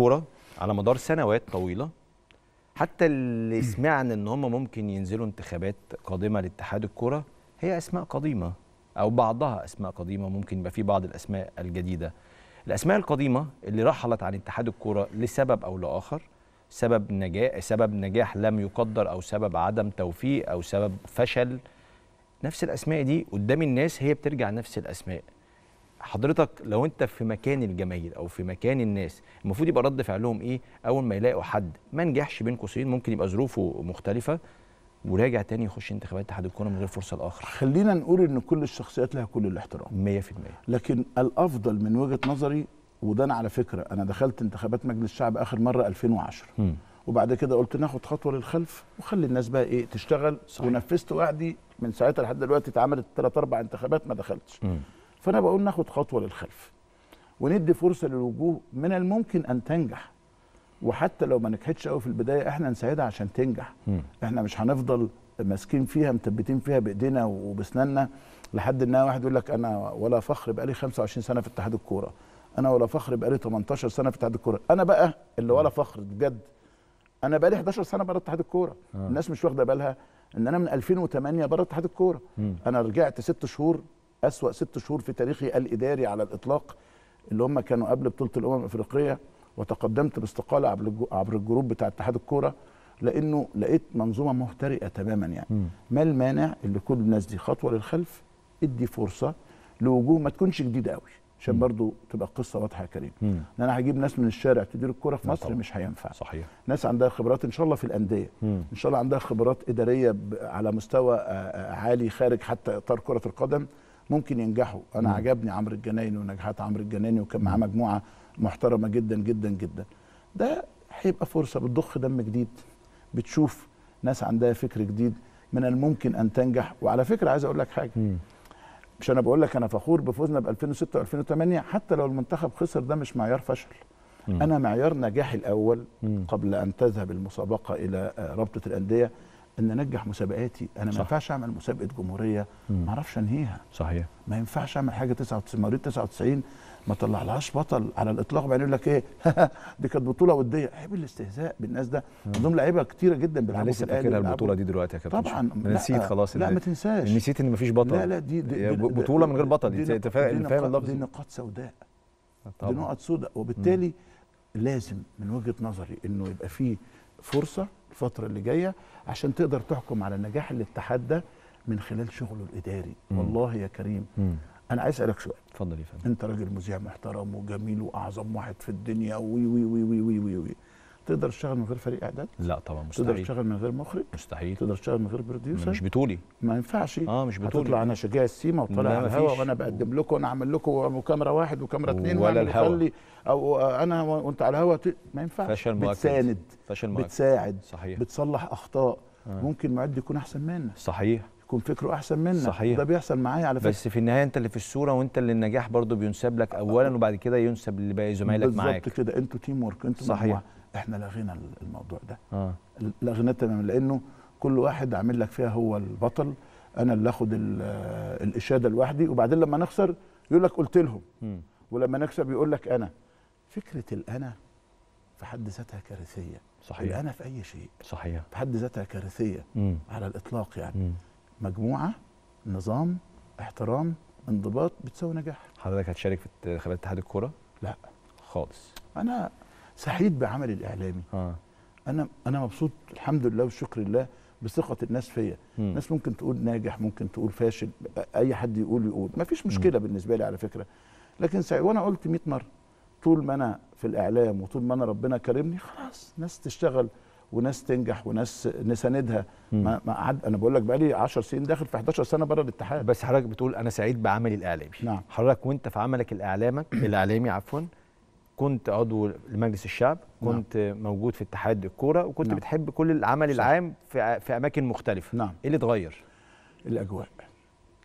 كورة على مدار سنوات طويلة. حتى اللي سمعنا إن هم ممكن ينزلوا انتخابات قادمة لاتحاد الكورة هي أسماء قديمة أو بعضها أسماء قديمة ممكن يبقى في بعض الأسماء الجديدة. الأسماء القديمة اللي رحلت عن اتحاد الكورة لسبب أو لآخر سبب نجاح سبب نجاح لم يقدر أو سبب عدم توفيق أو سبب فشل نفس الأسماء دي قدام الناس هي بترجع نفس الأسماء. حضرتك لو انت في مكان الجماهير أو في مكان الناس المفروض يبقى رد فعلهم إيه؟ اول ما يلاقوا حد ما نجحش بين قوسين ممكن يبقى ظروفه مختلفة وراجع تاني يخش انتخابات اتحاد الكوره من غير فرصة لآخر. خلينا نقول إن كل الشخصيات لها كل الاحترام. 100% لكن الأفضل من وجهة نظري وده أنا على فكرة أنا دخلت انتخابات مجلس الشعب آخر مرة 2010 مم. وبعد كده قلت ناخد خطوة للخلف وخلي الناس بقى إيه؟ تشتغل. صحيح. ونفذت وعدي من ساعتها لحد دلوقتي اتعملت ثلاث أربع انتخابات ما دخلتش. مم. فأنا بقول ناخد خطوة للخلف وندي فرصة للوجوه من الممكن أن تنجح. وحتى لو ما نجحتش قوي في البداية إحنا نساعدها عشان تنجح. مم. إحنا مش هنفضل ماسكين فيها مثبتين فيها بإيدينا وبسناننا لحد ان واحد يقول لك أنا ولا فخر بقالي 25 سنة في اتحاد الكورة. أنا ولا فخر بقالي 18 سنة في اتحاد الكورة. أنا بقى اللي ولا فخر بجد. أنا بقالي 11 سنة بره اتحاد الكورة. آه. الناس مش واخدة بالها إن أنا من 2008 بره اتحاد الكورة. أنا رجعت ست شهور أسوأ ست شهور في تاريخي الإداري على الإطلاق اللي هم كانوا قبل بطولة الأمم الأفريقية وتقدمت باستقالة عبر الجروب بتاع اتحاد الكورة لأنه لقيت منظومة مهترئة تماما يعني. ما المانع اللي كل الناس دي خطوة للخلف ادي فرصة لوجوه ما تكونش جديدة قوي عشان. برضو تبقى القصة واضحة يا كريم. إن أنا هجيب ناس من الشارع تدير الكورة في لا مصر طبعا. مش هينفع صحيح ناس عندها خبرات إن شاء الله في الأندية مم. إن شاء الله عندها خبرات إدارية على مستوى عالي خارج حتى إطار كرة القدم ممكن ينجحوا أنا مم. عجبني عمرو الجنايني ونجاحات عمرو الجنايني وكان معاه مجموعة محترمة جدا جدا جدا ده هيبقى فرصة بتضخ دم جديد بتشوف ناس عندها فكر جديد من الممكن أن تنجح وعلى فكرة عايز أقول لك حاجة مم. مش أنا بقول لك أنا فخور بفوزنا ب 2006 و2008 حتى لو المنتخب خسر ده مش معيار فشل مم. أنا معيار نجاحي الأول مم. قبل أن تذهب المسابقة إلى آه، رابطة الأندية إن انجح مسابقاتي أنا ما. ينفعش أعمل مسابقة جمهورية. ما أعرفش أنهيها. صحيح. ما ينفعش أعمل حاجة 99 مواليد 99 ما طلعلهاش بطل على الإطلاق بعدين يقول لك إيه؟ دي كانت بطولة ودية. عيب الاستهزاء بالناس ده. عندهم لعيبة كتيرة جدا في لسه فاكرها البطولة دي دلوقتي يا كابتن طبعا. نسيت خلاص لا ما تنساش. نسيت إن مفيش بطل. لا لا دي, دي, دي بطولة من غير بطل. دي انت فاهم؟ اللفظ؟ دي نقاط سوداء. دي نقط سوداء. وبالتالي لازم من وجهة نظري إنه يبقى في فرصة الفترة اللي جاية عشان تقدر تحكم على نجاح الاتحاد ده من خلال شغله الإداري مم. والله يا كريم مم. أنا عايز أسألك سؤال اتفضل يا فندم أنت راجل مذيع محترم وجميل وأعظم واحد في الدنيا وي وي وي وي وي وي, وي. تقدر تشتغل من غير فريق إعداد؟ لا طبعا تقدر مستحيل تشتغل من غير مخرج؟ مستحيل. تقدر تشتغل من غير producer مش بطولي ما ينفعش. آه مش بطولي هتطلع أنا شجاع السيما وطالع على. الهوا وأنا بقدم لكم وأنا أعمل لكم وكاميرا واحد وكاميرا اثنين ولا الهوا. أو أنا وأنت على الهوا ت- ما ينفعش. فشل مؤكد بتساند. فشل مؤكد بتساعد. صحيح. بتصلح أخطاء. آه. ممكن معد يكون أحسن منك صحيح. يكون فكره أحسن منك صحيح. ده بيحصل معايا على فكرة. بس في النهاية أنت اللي في الصورة وأنت اللي النجاح برضو بينسب لك اولا وبعد كده ينسب لباقي زمايلك معاك. بالظبط كده. أنتوا تيم ورك أنتوا صحيح. مجموعة. إحنا لغينا الموضوع ده. آه. لغيناه تماما لأنه كل واحد عامل لك فيها هو البطل أنا اللي آخد ال- آه، الإشادة لوحدي وبعدين لما نخسر يقول لك قلت لهم. ولما نكسب يقول لك أنا. فكرة الأنا في حد ذاتها كارثية. صحيح. الأنا في أي شيء. صحيح. في حد ذاتها كارثية. مم. على الإطلاق يعني. مم. مجموعة نظام احترام انضباط بتساوي نجاح. حضرتك هتشارك في انتخابات اتحاد الكوره لا. خالص. أنا سعيد بعملي الإعلامي. آه. أنا أنا مبسوط الحمد لله والشكر لله بثقة الناس فيا. مم. ناس ممكن تقول ناجح ممكن تقول فاشل أي حد يقول يقول. ما فيش مشكلة بالنسبة لي على فكرة. لكن سعيد وأنا قلت 100 مرة طول ما أنا في الإعلام وطول ما أنا ربنا كرمني خلاص ناس تشتغل وناس تنجح وناس نساندها. ما ما عد أنا بقول لك بقالي 10 سنين داخل في 11 سنة بره الاتحاد. بس حضرتك بتقول أنا سعيد بعملي الإعلامي. نعم. حضرتك وأنت في عملك الاعلامك الإعلامي عفوا كنت عضو لمجلس الشعب نعم. كنت موجود في اتحاد الكورة وكنت نعم. بتحب كل العمل صح. العام في في أماكن مختلفة نعم إيه اللي اتغير الأجواء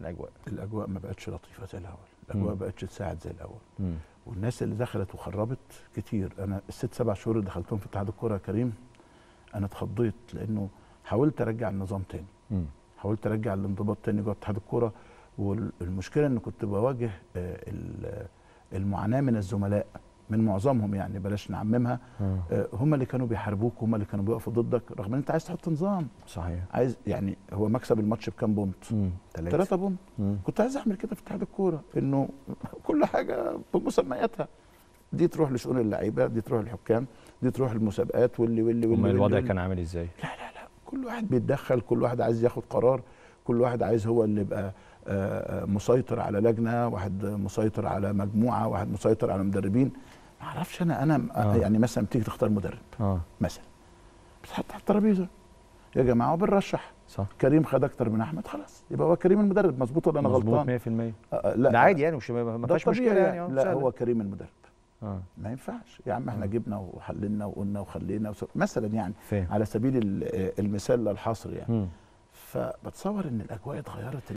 الأجواء الأجواء ما بقتش لطيفة زي الأول الأجواء. ما بقتش تساعد زي الأول مم. والناس اللي دخلت وخربت كتير أنا الست سبع شهور اللي دخلتهم في اتحاد الكورة يا كريم أنا اتخضيت لأنه حاولت أرجع النظام تاني مم. حاولت أرجع الانضباط تاني جوه اتحاد الكورة والمشكلة إن كنت بواجه آه، ال- المعاناة من الزملاء من معظمهم يعني بلاش نعممها. آه. آه، هم اللي كانوا بيحاربوك هم اللي كانوا بيقفوا ضدك رغم إن أنت عايز تحط نظام. صحيح. عايز يعني هو مكسب الماتش بكام بونت؟ ثلاثة بونت. كنت عايز أعمل كده في اتحاد الكورة إنه كل حاجة بمسمياتها. دي تروح لشؤون اللعيبة دي تروح للحكام دي تروح للمسابقات واللي واللي واللي الوضع كان عامل إزاي؟ لا لا لا. كل واحد بيتدخل كل واحد عايز ياخد قرار. كل واحد عايز هو اللي يبقى آه، آه، مسيطر على لجنة واحد مسيطر على مجموعة واحد مسيطر على مدربين. ما أعرفش أنا أنا آه. يعني مثلا بتيجي تختار مدرب آه. مثلا. بتحط على الترابيزة. يا جماعة وبنرشح. صح. كريم خد أكتر من أحمد خلاص. يبقى هو كريم المدرب. مظبوط ولا أنا غلطان؟ مظبوط 100% آه، آه، لا. ده عادي يعني مش ما فيهاش مشكلة يعني. آه، لا. هو كريم المدرب. آه. ما ينفعش. يا عم إحنا آه. جبنا وحللنا وقلنا وخلينا وس... مثلا يعني فاهم. على سبيل ال- المثال الحصر يعني. مم. فبتصور إن الأجواء اتغيرت